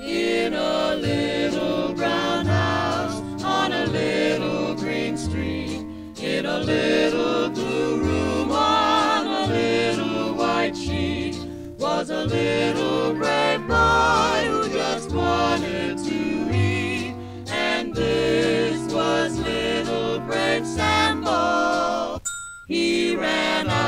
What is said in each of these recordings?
in a little brown house on a little green street, in a little blue room on a little white sheet, was a little brave boy who just wanted to eat, and this was little brave Sambo. He ran out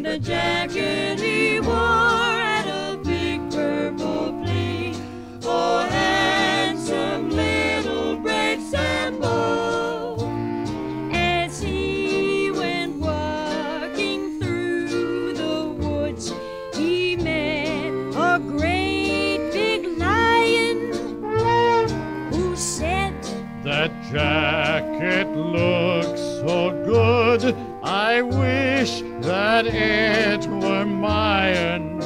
and a jacket he wore had a big purple pleat. Oh, handsome little brave Sambo. As he went walking through the woods, he met a great big lion who said, That jacket looks so good. I wish that it were mine.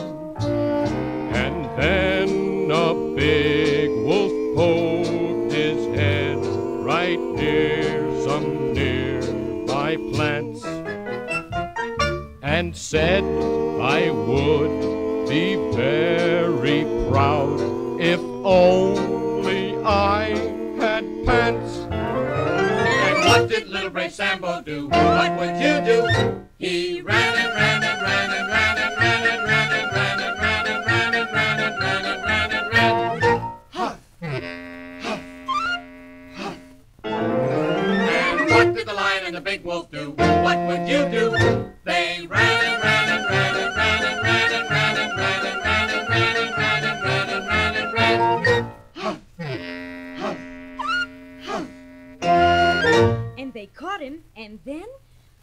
And then a big wolf poked his head right near some nearby plants and said I would be very proud if only I had pants. And what did little brave Sambo do? What would you do? Lion and the big wolf do? What would you do? They ran and ran and ran and ran and ran and ran and ran and ran and ran and ran and ran and ran and ran. Huff, huff, huff. And they caught him, and then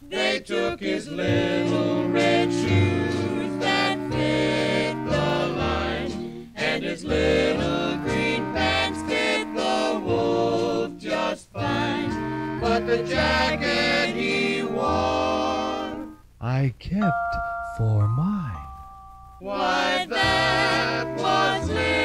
They took his little red shoes that fit the line, and his little green pants fit the wolf just fine. But the jacket he. I kept for mine. Why, that was me.